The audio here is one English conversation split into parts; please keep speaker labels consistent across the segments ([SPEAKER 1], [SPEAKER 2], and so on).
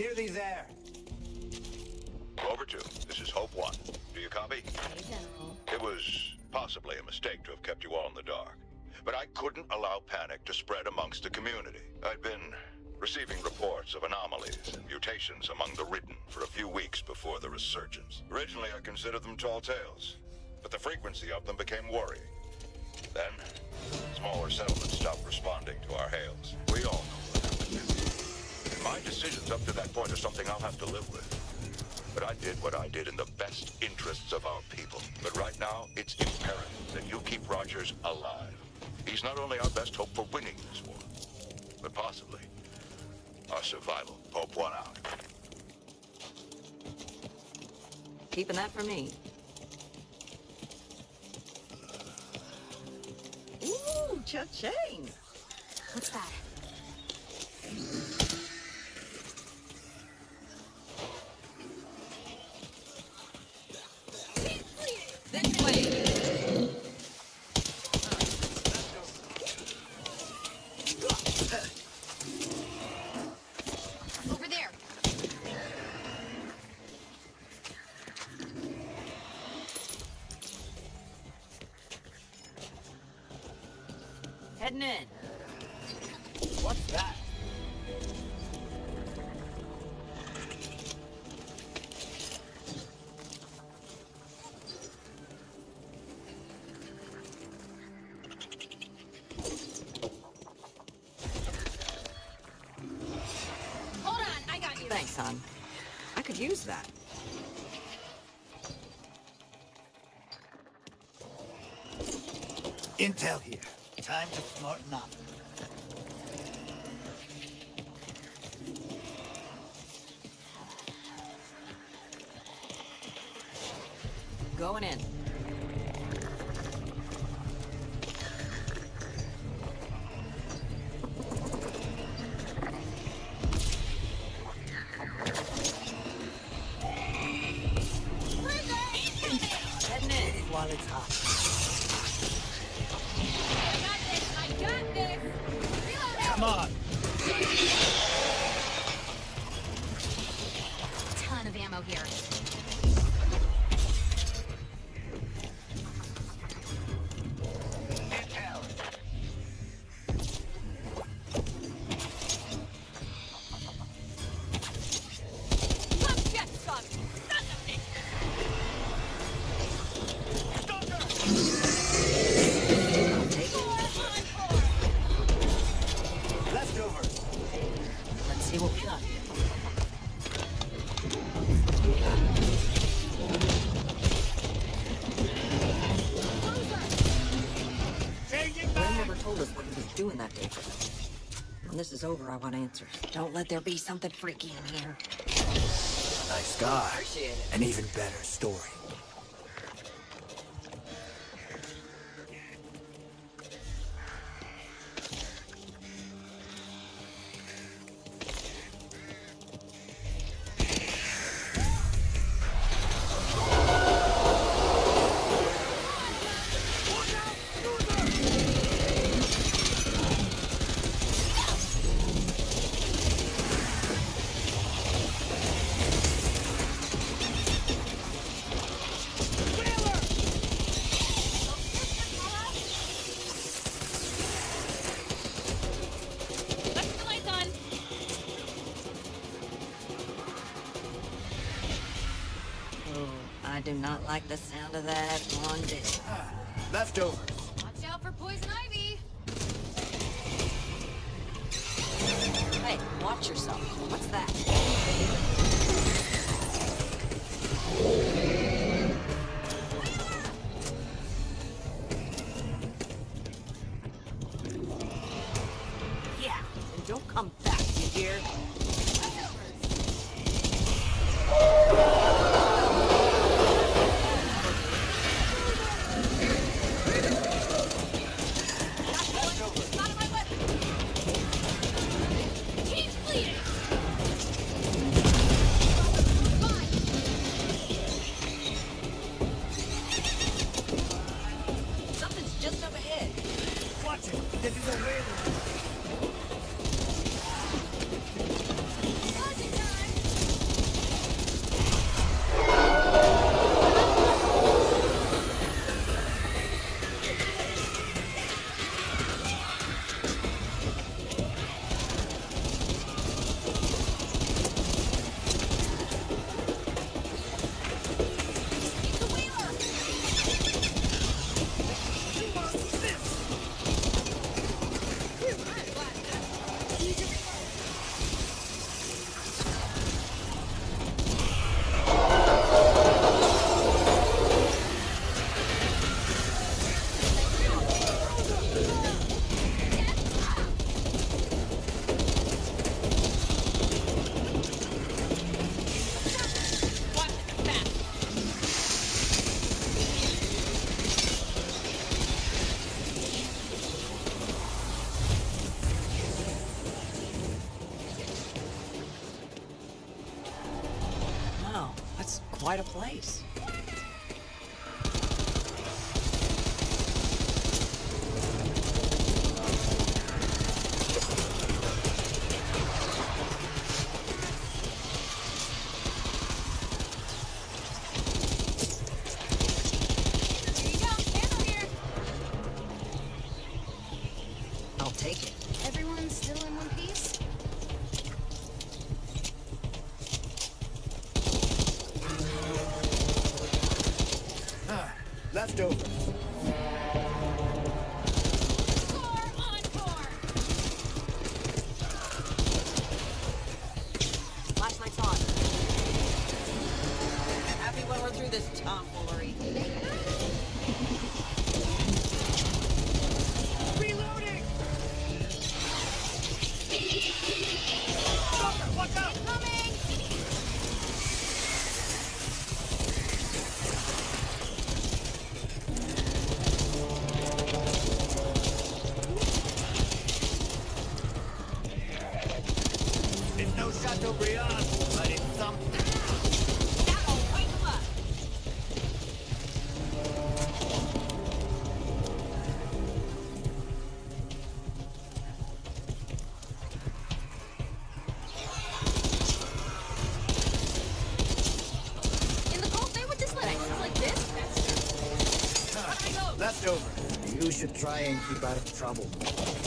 [SPEAKER 1] Hear thee there.
[SPEAKER 2] Over two. This is Hope One. Do you copy?
[SPEAKER 3] Hey, General.
[SPEAKER 2] It was possibly a mistake to have kept you all in the dark. But I couldn't allow panic to spread amongst the community. I'd been receiving reports of anomalies and mutations among the Ridden for a few weeks before the resurgence. Originally, I considered them tall tales, but the frequency of them became worrying. Then, smaller settlements stopped responding to our hails. We all my decisions up to that point are something I'll have to live with. But I did what I did in the best interests of our people. But right now, it's imperative that you keep Rogers alive. He's not only our best hope for winning this war, but possibly our survival. Hope one out.
[SPEAKER 3] Keeping that for me. Ooh, cha-ching.
[SPEAKER 4] What's that? Got you.
[SPEAKER 3] Thanks, hon. I could use that.
[SPEAKER 1] Intel here. Time to smarten up.
[SPEAKER 3] Going in. Is over, I want answers. Don't let there be something freaky in here.
[SPEAKER 1] Nice guy.
[SPEAKER 3] Appreciate it.
[SPEAKER 1] An even better story.
[SPEAKER 3] Not like the sound of that one bit.
[SPEAKER 4] Ah, Leftovers.
[SPEAKER 3] quite a place.
[SPEAKER 1] worry. Try and keep out of trouble.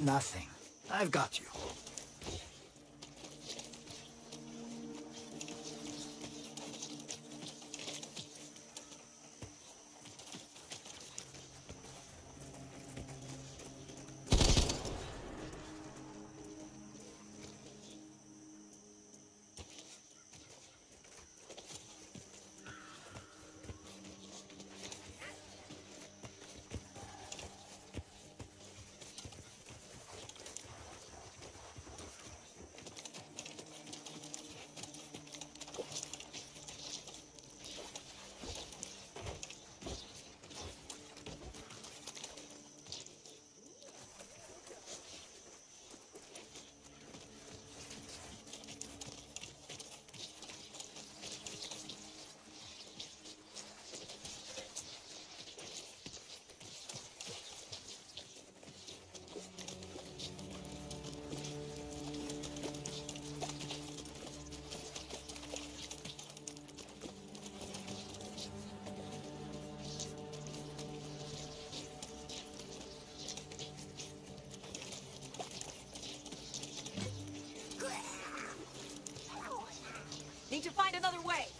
[SPEAKER 3] nothing. I've got you.
[SPEAKER 1] need to find another way.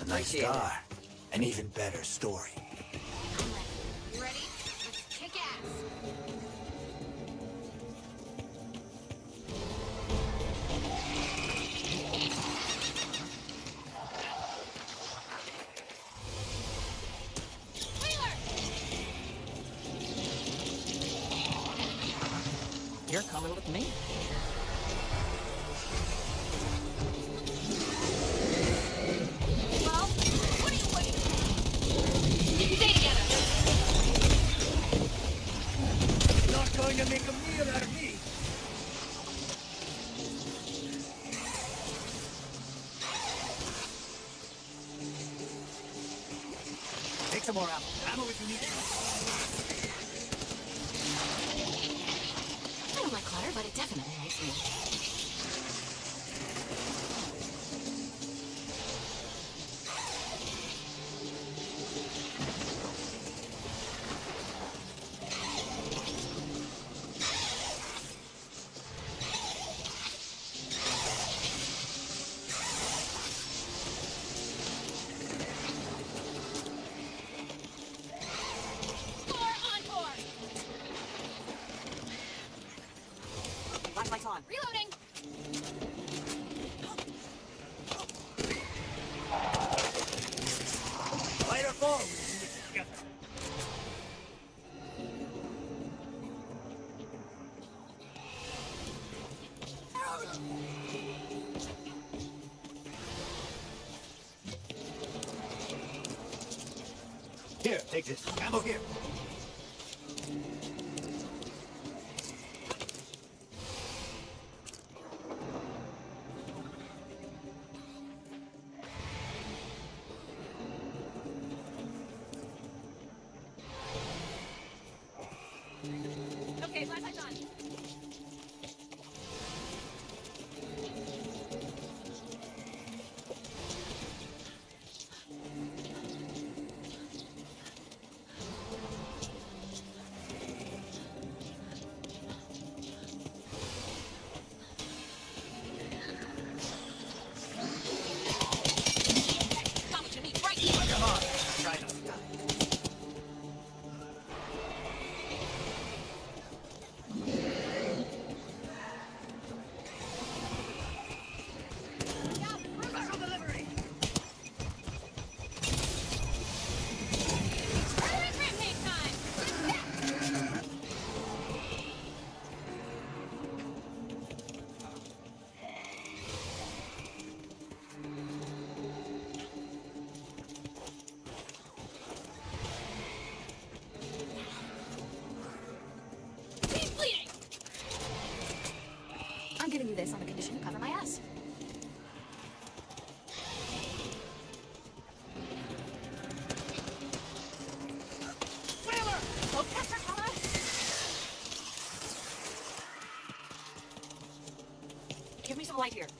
[SPEAKER 3] A nice guy. An even better story.
[SPEAKER 5] Ready? Let's kick ass.
[SPEAKER 1] You're coming with me.
[SPEAKER 4] light here.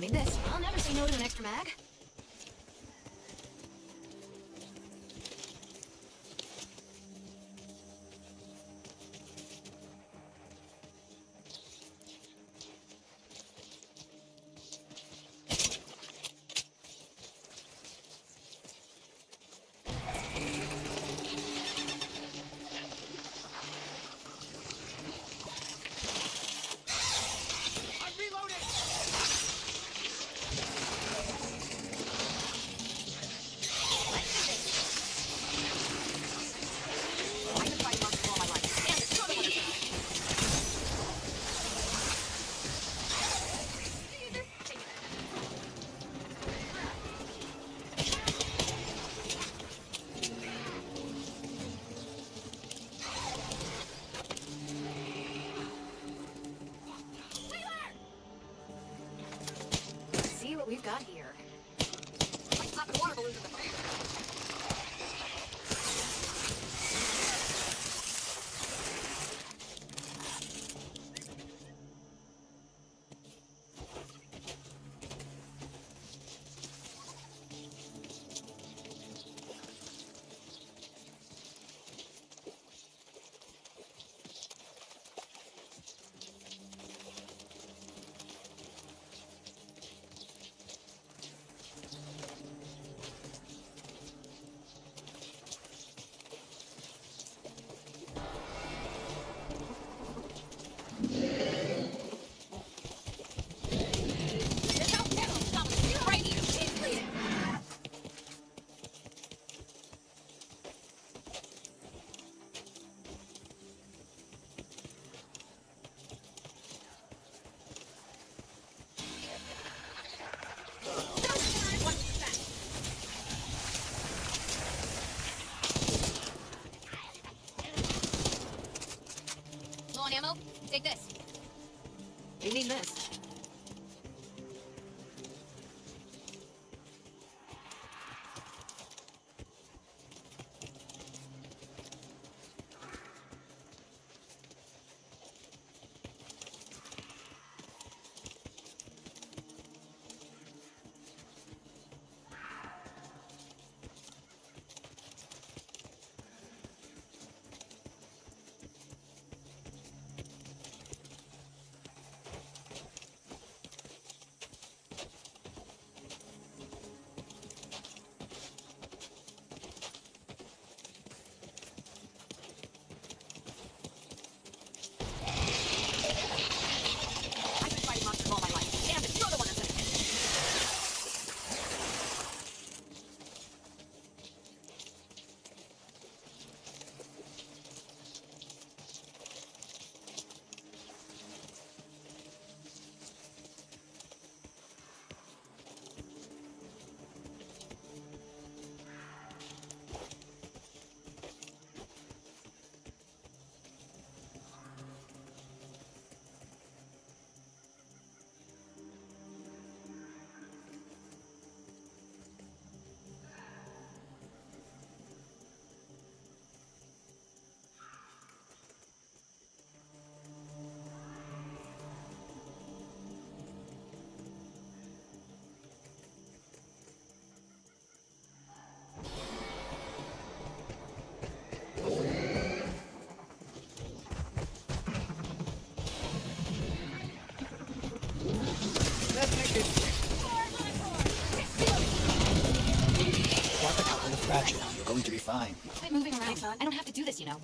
[SPEAKER 3] Don't need this. I'll never say no to an extra mag. Take
[SPEAKER 4] this.
[SPEAKER 1] We need this. To be fine.
[SPEAKER 4] Quit moving around. I don't have to do this, you know.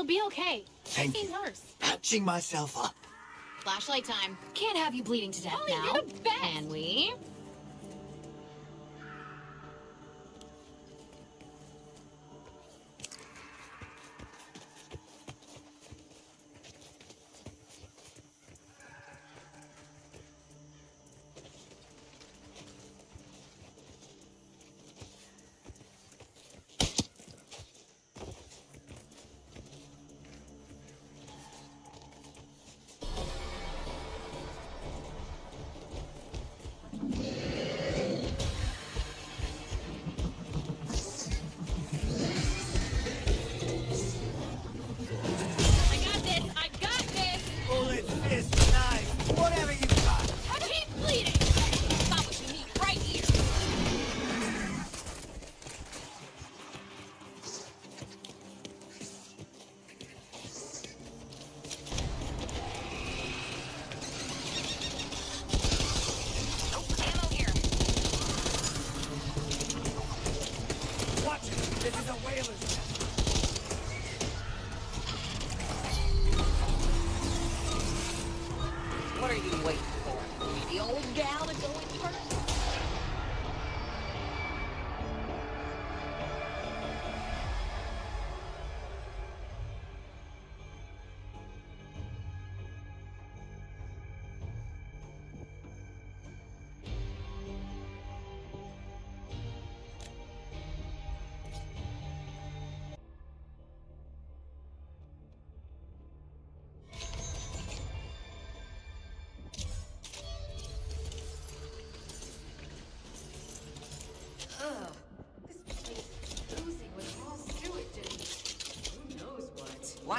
[SPEAKER 4] You'll be okay.
[SPEAKER 1] Thank
[SPEAKER 4] Seen
[SPEAKER 1] you.
[SPEAKER 4] worse.
[SPEAKER 1] Patching myself up.
[SPEAKER 4] Flashlight time. Can't have you bleeding to death
[SPEAKER 5] Molly,
[SPEAKER 4] now.
[SPEAKER 5] you're the best.
[SPEAKER 4] Can we?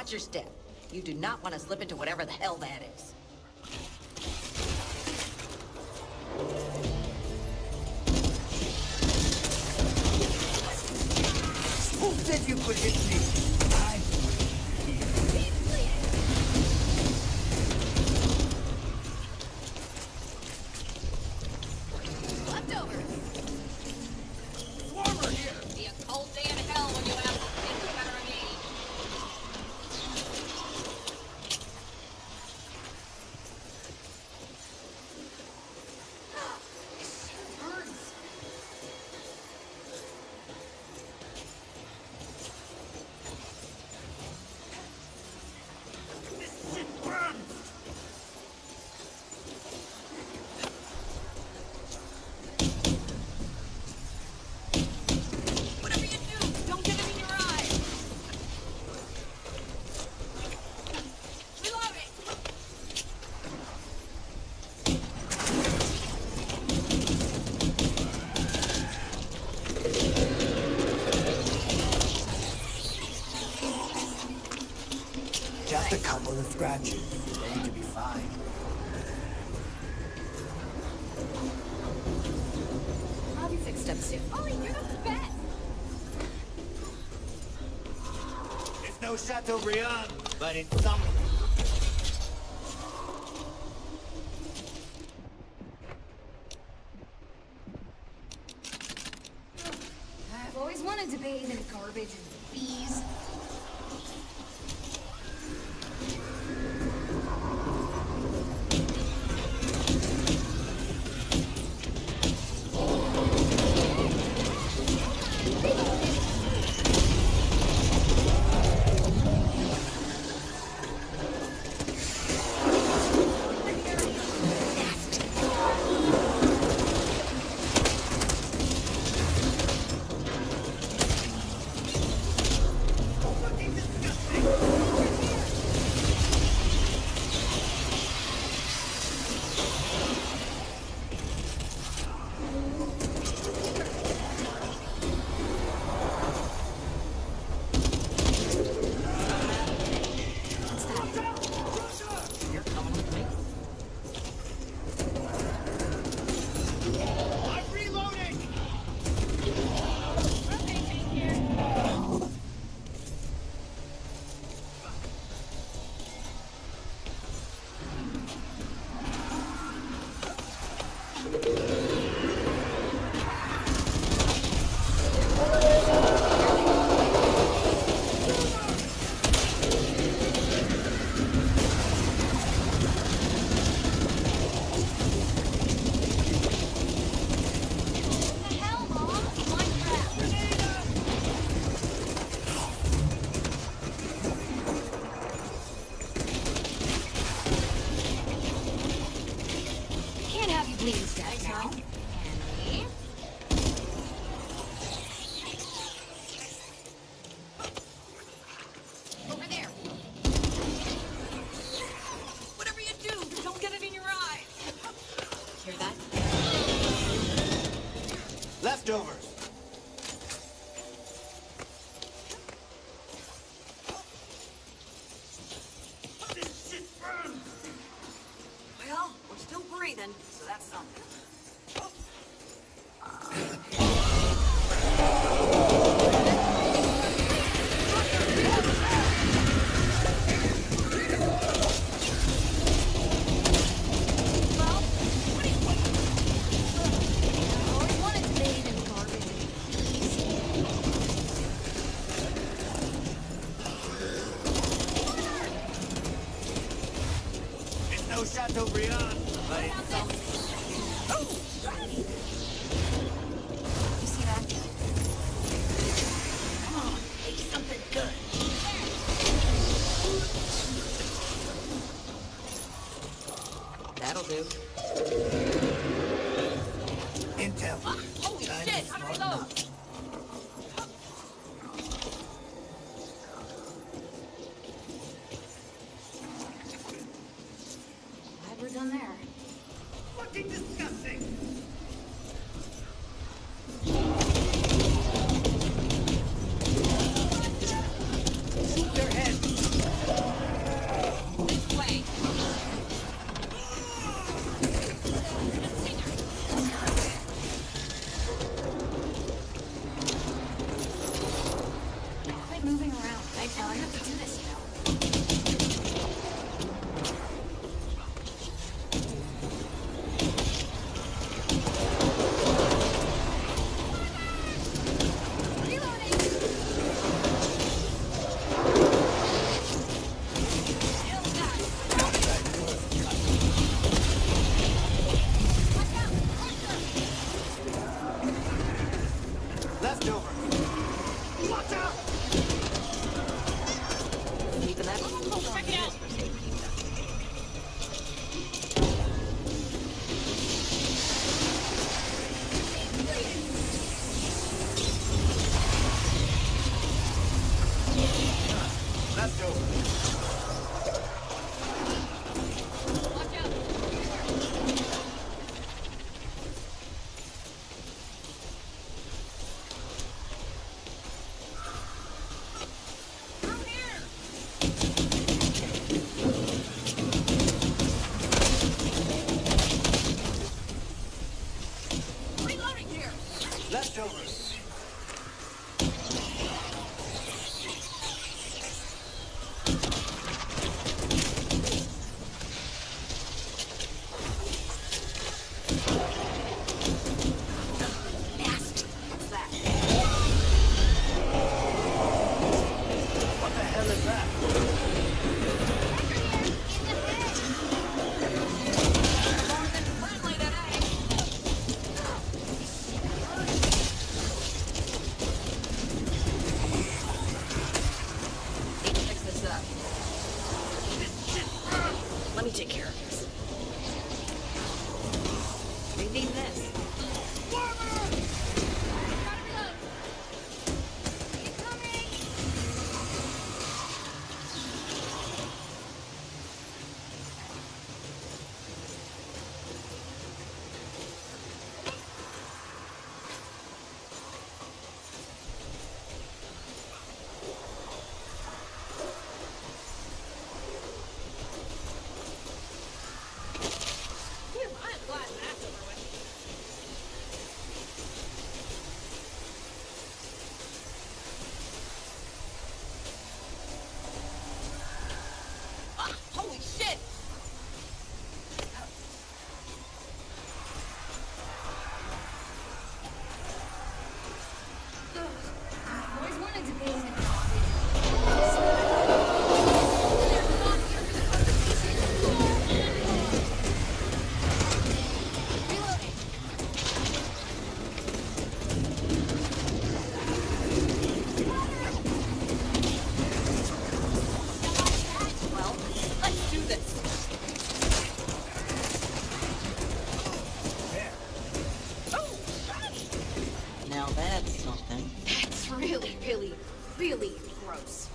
[SPEAKER 6] Watch
[SPEAKER 3] your step. You do not want to slip into whatever the hell that is.
[SPEAKER 4] scratch it.
[SPEAKER 7] Going to be fine.
[SPEAKER 5] I'll be fixed up soon.
[SPEAKER 4] Ollie, you're the best!
[SPEAKER 1] It's no Chateaubriand, but it's
[SPEAKER 3] something.
[SPEAKER 1] disgusting!
[SPEAKER 4] really, really, really gross.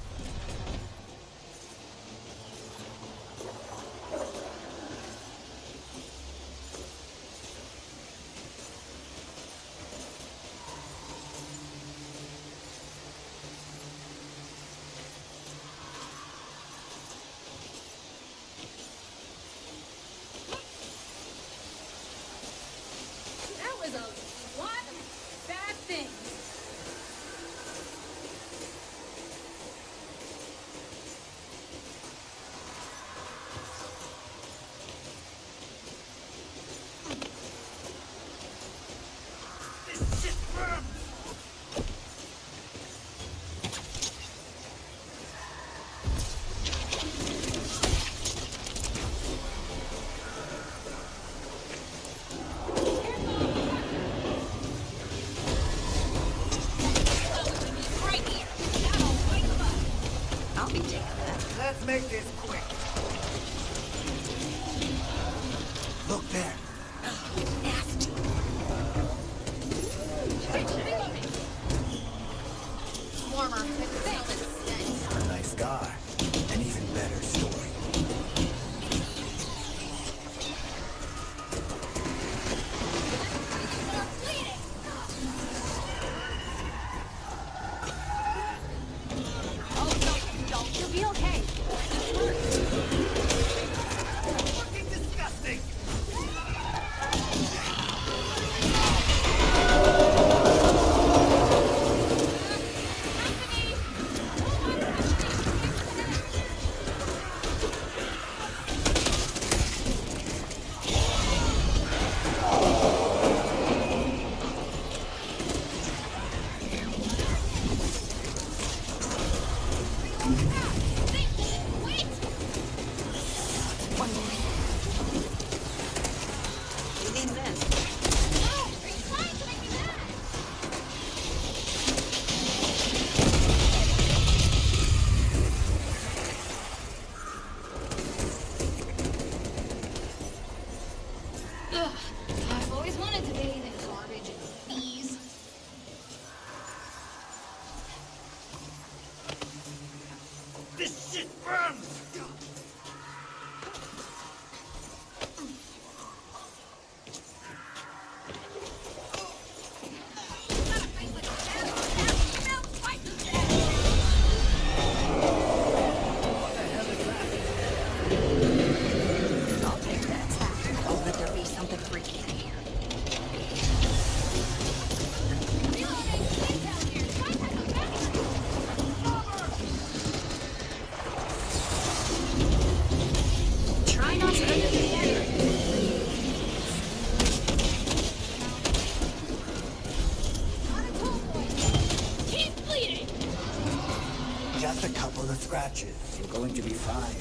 [SPEAKER 8] you're going to be fine.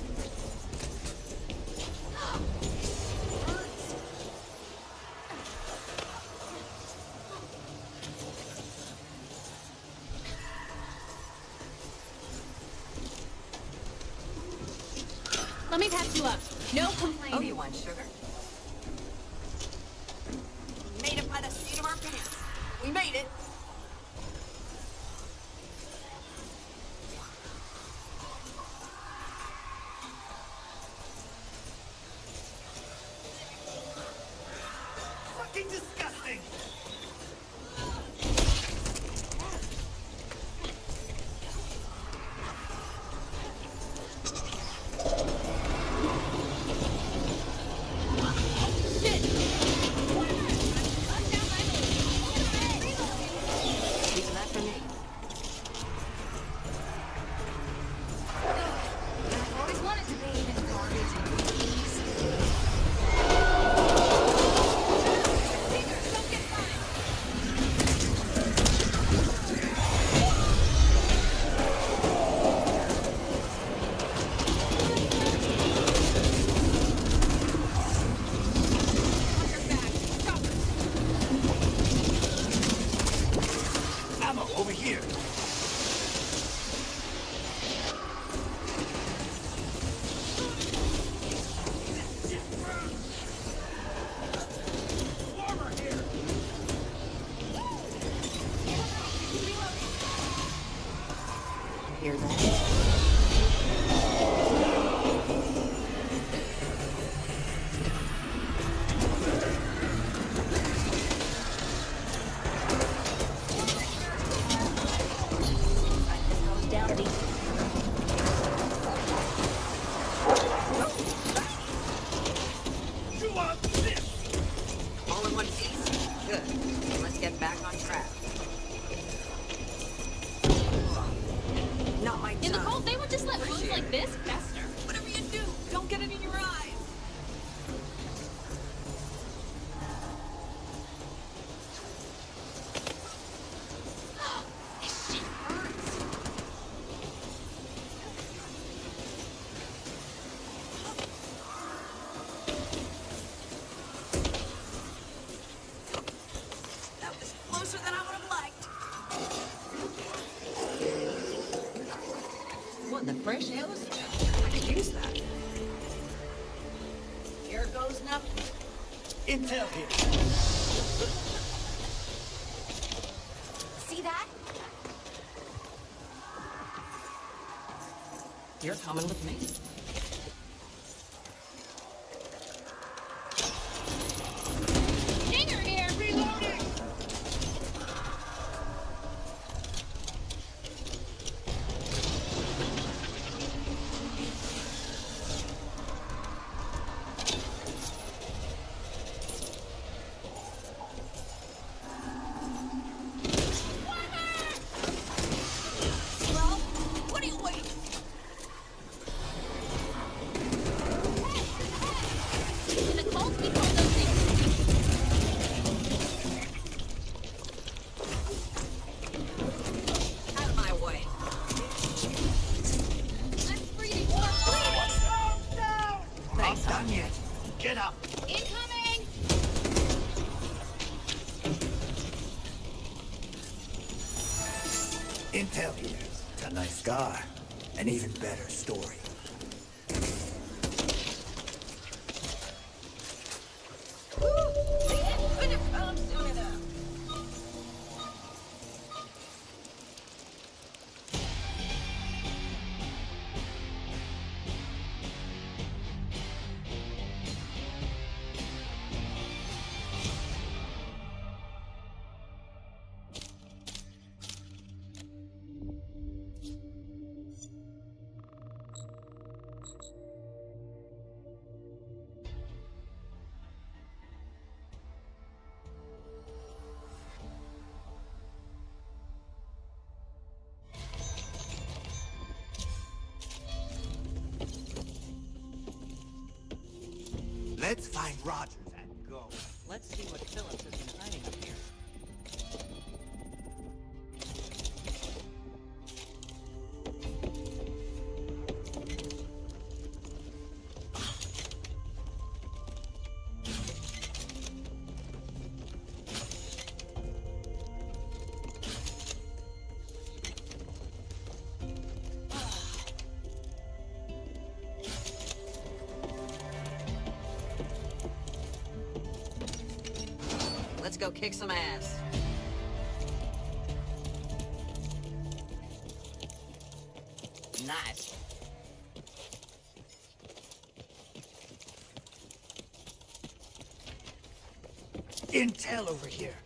[SPEAKER 9] Let me patch you up. No
[SPEAKER 3] complaints.
[SPEAKER 9] Oh,
[SPEAKER 3] you want sugar?
[SPEAKER 5] Need therapy.
[SPEAKER 4] See that?
[SPEAKER 3] You're coming with me.
[SPEAKER 5] Let's find Rogers and go.
[SPEAKER 3] Let's see what Phillips is let's go kick some ass. Nice.
[SPEAKER 8] Intel over here.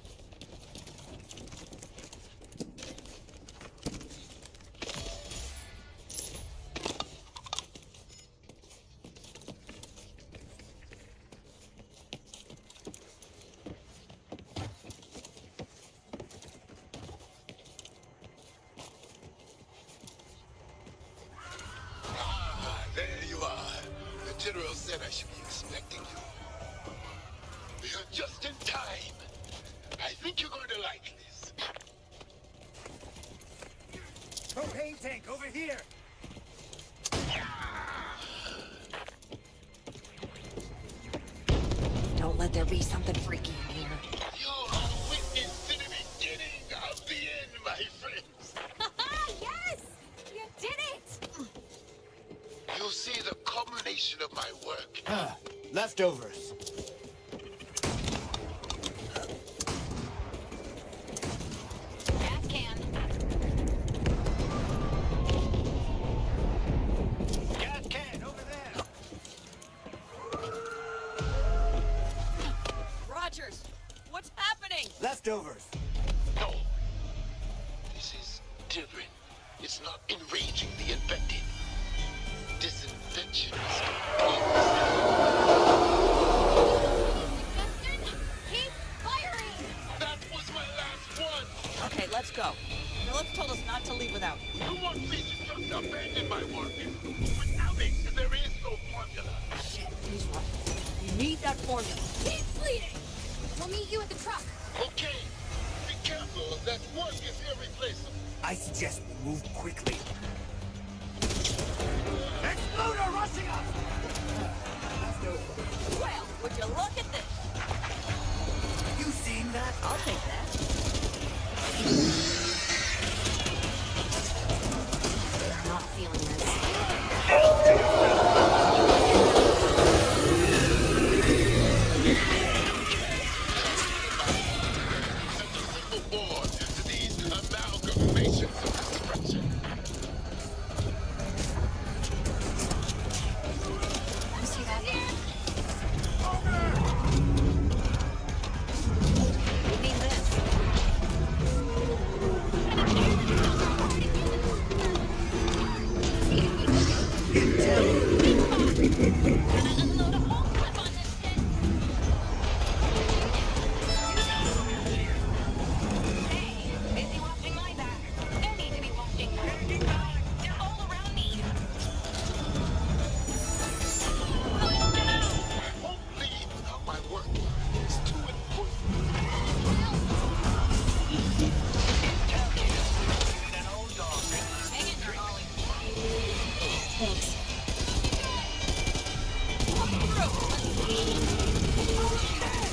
[SPEAKER 8] leftovers.
[SPEAKER 3] Rogers, what's happening?
[SPEAKER 8] Leftovers.
[SPEAKER 3] Let's go!